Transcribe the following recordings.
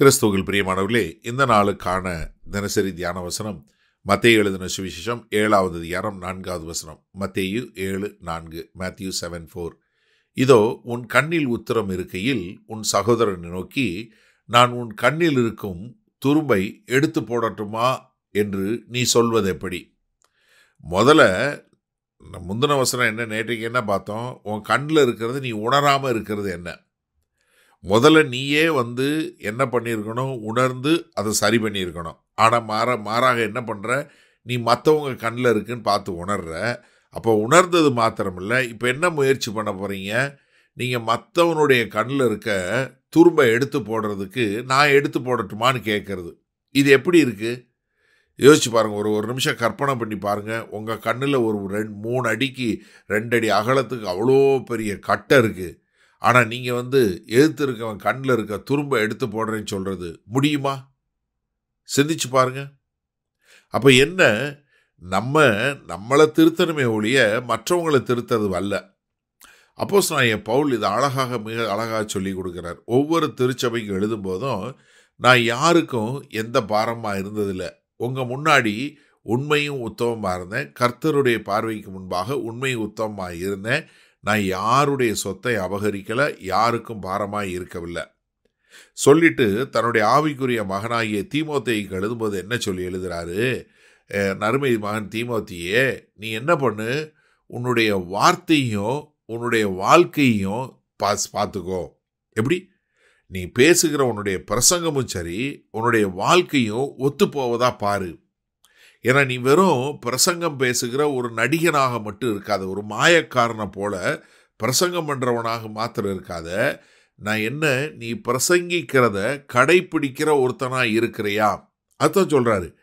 கிறிஸ்துவில் பிரியமானவர்களே இந்த நாளுக்கான தினசரி தியான வசனம் மத்திய எழுதின சுவிசேஷம் ஏழாவது தியானம் நான்காவது வசனம். மத்தேயு ஏழு நான்கு மேத்யூ செவன் ஃபோர் இதோ உன் கண்ணில் உத்தரம் இருக்கையில் உன் சகோதரனை நோக்கி நான் உன் கண்ணில் இருக்கும் துரும்பை எடுத்து போடட்டுமா என்று நீ சொல்வது எப்படி? முதல்ல முந்தின வசனம் என்ன நேற்றைக்கு என்ன பார்த்தோம்? உன் கண்ணில் இருக்கிறது நீ உணராமல் இருக்கிறது என்ன? முதல்ல நீயே வந்து என்ன பண்ணியிருக்கணும்? உணர்ந்து அதை சரி பண்ணியிருக்கணும். ஆனால் மாற மாறாக என்ன பண்ணுற நீ மற்றவங்க கண்ணில் இருக்குன்னு பார்த்து உணர்ற. அப்போ உணர்ந்தது மாத்திரமில்ல. இப்போ என்ன முயற்சி பண்ண போகிறீங்க நீங்கள் மற்றவனுடைய கண்ணில் இருக்க துரும்பை எடுத்து போடுறதுக்கு நான் எடுத்து போடட்டுமான்னு கேட்குறது இது எப்படி இருக்குது யோசிச்சு பாருங்கள் ஒரு ஒரு நிமிஷம் கற்பனை பண்ணி பாருங்கள் உங்கள் கண்ணில் ஒரு ரெண்டு மூணு அடிக்கு ரெண்டு அடி அகலத்துக்கு அவ்வளோ பெரிய கட்டை இருக்குது ஆனால் நீங்கள் வந்து எதிர்த்து இருக்கவன் கண்ணில் இருக்க துரும்ப எடுத்து போடுறேன்னு சொல்கிறது முடியுமா? சிந்திச்சு பாருங்க. அப்போ என்ன? நம்ம நம்மளை திருத்தணுமே ஒழிய மற்றவங்களை திருத்தது அல்ல. அப்போஸ் நான் என் பவுல் இது அழகாக மிக அழகாக சொல்லி கொடுக்குறார். ஒவ்வொரு திருச்சபைக்கு எழுதும்போதும் நான் யாருக்கும் எந்த பாரமாக இருந்ததில்லை. உங்கள் முன்னாடி உண்மையும் உத்தமமாக இருந்தேன். கர்த்தருடைய பார்வைக்கு முன்பாக உண்மையும் உத்தமமாக இருந்தேன். நான் யாருடைய சொத்தை அபகரிக்கலை யாருக்கும் பாரமாக இருக்கவில்லை. சொல்லிட்டு தன்னுடைய ஆவிக்குரிய மகனாகிய தீமோத்தைக்கு எழுதும்போது என்ன சொல்லி எழுதுகிறாரு நறுமை மகன் தீமோத்தியே நீ என்ன பண்ணு? உன்னுடைய வார்த்தையும் உன்னுடைய வாழ்க்கையும் பாஸ் பார்த்துக்கோ எப்படி? நீ பேசுகிற உன்னுடைய பிரசங்கமும் சரி உன்னுடைய வாழ்க்கையும் ஒத்து போவதா பாரு. ஏன்னா நீ வெறும் பிரசங்கம் பேசுகிற ஒரு நடிகனாக மட்டும் இருக்காத ஒரு மாயக்காரனை போல பிரசங்கம் பண்ணுறவனாக மாத்திரம் இருக்காத. நான் என்ன நீ பிரசங்கிக்கிறத கடைப்பிடிக்கிற ஒருத்தனாக இருக்கிறியா? அதுதான் சொல்கிறாரு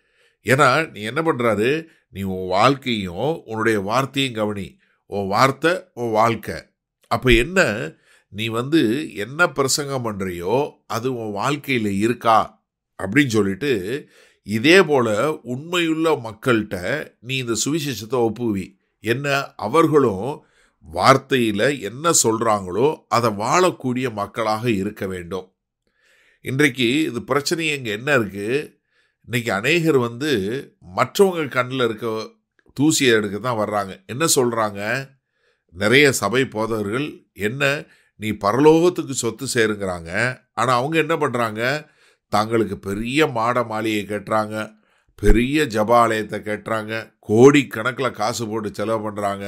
ஏன்னா நீ என்ன பண்ணுறாரு நீ உன் வாழ்க்கையும் உன்னுடைய வார்த்தையும் கவனி. உன் வார்த்தை உன் வாழ்க்கை. அப்போ என்ன? நீ வந்து என்ன பிரசங்கம் பண்ணுறியோ அது உன் வாழ்க்கையில் இருக்கா? அப்படின்னு சொல்லிட்டு இதே போல உண்மையுள்ள மக்கள்கிட்ட நீ இந்த சுவிசேஷத்தை ஒப்புவி. என்ன? அவர்களும் வார்த்தையில் என்ன சொல்கிறாங்களோ அதை வாழக்கூடிய மக்களாக இருக்க வேண்டும். இன்றைக்கு இது பிரச்சனை இங்கே என்ன இருக்குது இன்றைக்கி அநேகர் வந்து மற்றவங்க கண்ணில் இருக்க தூசியை எடுக்க தான் வர்றாங்க. என்ன சொல்கிறாங்க நிறைய சபை போதவர்கள் என்ன? நீ பரலோகத்துக்கு சொத்து சேருங்கிறாங்க. ஆனால் அவங்க என்ன பண்ணுறாங்க தங்களுக்கு பெரிய மாட மாளிகை கட்டுறாங்க. பெரிய ஜபாலயத்தை கட்டுறாங்க. கோடிக்கணக்கில் காசு போட்டு செலவு பண்ணுறாங்க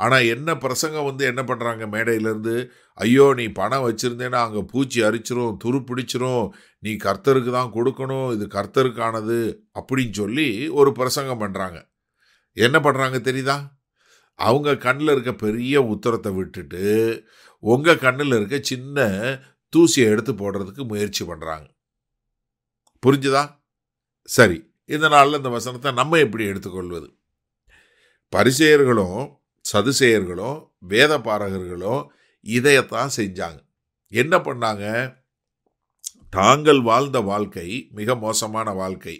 ஆனால் என்ன பிரசங்கம் வந்து என்ன பண்ணுறாங்க மேடையிலேருந்து? ஐயோ நீ பணம் வச்சுருந்தேன்னா அங்கே பூச்சி அரிச்சிரும் துரு பிடிச்சிரும். நீ கர்த்தருக்கு தான் கொடுக்கணும் இது கர்த்தருக்கானது அப்படின்னு சொல்லி ஒரு பிரசங்கம் பண்ணுறாங்க என்ன பண்ணுறாங்க தெரியுதா? அவங்க கண்ணில் இருக்க பெரிய உத்தரத்தை விட்டுட்டு உங்கள் கண்ணில் இருக்க சின்ன தூசியை எடுத்து போடுறதுக்கு முயற்சி பண்ணுறாங்க புரிஞ்சுதா? சரி. இந்த நாளில் இந்த வசனத்தை நம்ம எப்படி எடுத்துக்கொள்வது? பரிசெயர்களும் சதுசெயர்களும் வேத பாரகர்களும் இதையத்தான் செஞ்சாங்க. என்ன பண்ணாங்க? தாங்கள் வாழ்ந்த வாழ்க்கை மிக மோசமான வாழ்க்கை.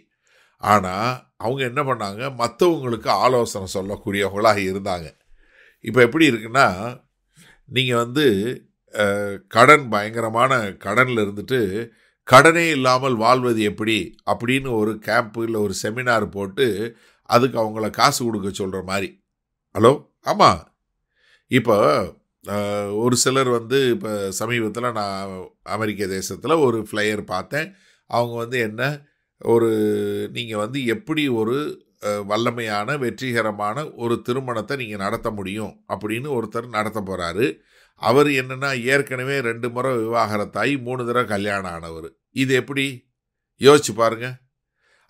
ஆனால் அவங்க என்ன பண்ணாங்க? மற்றவங்களுக்கு ஆலோசனை சொல்லக்கூடியவங்களாக இருந்தாங்க. இப்போ எப்படி இருக்குன்னா நீங்கள் வந்து கடன் பயங்கரமான கடனில் இருந்துட்டு கடனே இல்லாமல் வாழ்வது எப்படி? அப்படின்னு ஒரு கேம்ப்பு இல்லை ஒரு செமினார் போட்டு அதுக்கு அவங்கள காசு கொடுக்க சொல்கிற மாதிரி. ஹலோ ஆமாம் இப்போ ஒரு சிலர் வந்து இப்போ சமீபத்தில் நான் அமெரிக்க தேசத்தில் ஒரு ஃப்ளையர் பார்த்தேன். அவங்க வந்து என்ன? ஒரு நீங்கள் வந்து எப்படி ஒரு வல்லமையான வெற்றிகரமான ஒரு திருமணத்தை நீங்கள் நடத்த முடியும்? அப்படின்னு ஒருத்தர் நடத்த போகிறாரு அவர் என்னென்னா ஏற்கனவே ரெண்டு முறை விவாகரத்தாகி மூணு தடவை கல்யாணம் ஆனவர். இது எப்படி? யோசிச்சு பாருங்க.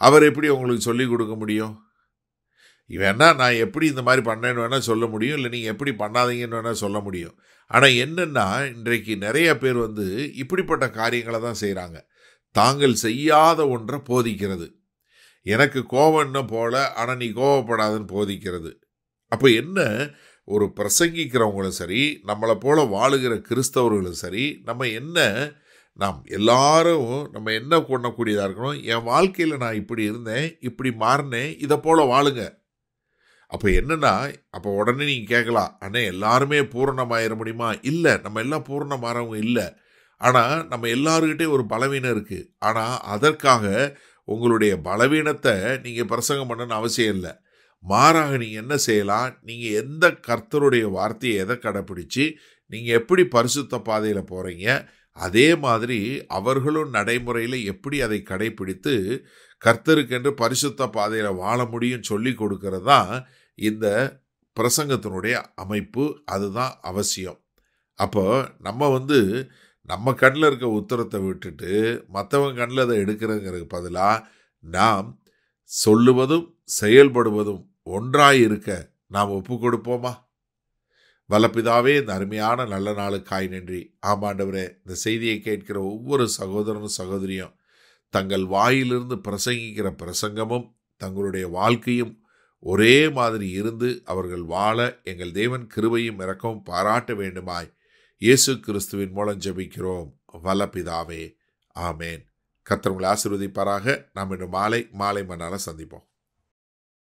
அவர் எப்படி உங்களுக்கு சொல்லி கொடுக்க முடியும்? வேணா நான் எப்படி இந்த மாதிரி பண்ணேன்னு வேணால் சொல்ல முடியும் இல்லை நீங்கள் எப்படி பண்ணாதீங்கன்னு வேணால் சொல்ல முடியும். ஆனால் என்னென்னா இன்றைக்கு நிறைய பேர் வந்து இப்படிப்பட்ட காரியங்களை தான் செய்கிறாங்க தாங்கள் செய்யாத ஒன்றை போதிக்கிறது. எனக்கு கோபம் என்ன போல ஆனால் நீ கோவப்படாதுன்னு போதிக்கிறது. அப்போ என்ன? ஒரு பிரசங்கிக்கிறவங்களும் சரி நம்மளை போல் வாழுகிற கிறிஸ்தவர்களும் சரி நம்ம என்ன நாம் எல்லாரும் நம்ம என்ன பண்ணக்கூடியதாக இருக்கணும்? என் வாழ்க்கையில் நான் இப்படி இருந்தேன் இப்படி மாறினேன் இதை போல் வாழுங்க. அப்போ என்னென்னா அப்போ உடனே நீங்கள் கேட்கலாம் அண்ணே எல்லாருமே பூரணமாயிட முடியுமா? இல்லை நம்ம எல்லாம் பூரணமாகறவங்க இல்லை. ஆனால் நம்ம எல்லாருக்கிட்டே ஒரு பலவீனம் இருக்குது ஆனால் அதற்காக உங்களுடைய பலவீனத்தை நீங்கள் பிரசங்கம் பண்ணணும்னு அவசியம் இல்லை. மாறாக நீங்கள் என்ன செய்யலாம்? நீங்கள் எந்த கர்த்தருடைய வார்த்தையை எதை கடைப்பிடிச்சு நீங்கள் எப்படி பரிசுத்த பாதையில் போகிறீங்க அதே மாதிரி அவர்களும் நடைமுறையில் எப்படி அதை கடைப்பிடித்து கர்த்தருக்கென்று பரிசுத்த பாதையில் வாழ முடியும் சொல்லி கொடுக்கறது தான் இந்த பிரசங்கத்தினுடைய அமைப்பு. அதுதான் அவசியம். அப்போ நம்ம வந்து நம்ம கண்ணில் இருக்க உத்தரத்தை விட்டுட்டு மற்றவங்க கண்ணில் அதை எடுக்கிறதுங்கிறதுக்கு பதிலாக நாம் சொல்லுவதும் செயல்படுவதும் ஒன்றாயிருக்க நாம் ஒப்பு கொடுப்போமா வல்லபிதாவே இந்த அருமையான நல்ல நாளுக்காய் நன்றி. ஆமாண்டவரே இந்த செய்தியை கேட்கிற ஒவ்வொரு சகோதரனும் சகோதரியும் தங்கள் வாயிலிருந்து பிரசங்கிக்கிற பிரசங்கமும் தங்களுடைய வாழ்க்கையும் ஒரே மாதிரி இருந்து அவர்கள் வாழ எங்கள் தேவன் கிருபையும் இறக்கவும் பாராட்ட வேண்டுமாய் இயேசு கிறிஸ்துவின் மூலம் ஜெபிக்கிறோம். வல்லபிதாவே ஆமேன். கத்தவங்களை ஆசிர்வதிப்பாராக. நாம் இன்று மாலை மாலை மண்ணால் சந்திப்போம்.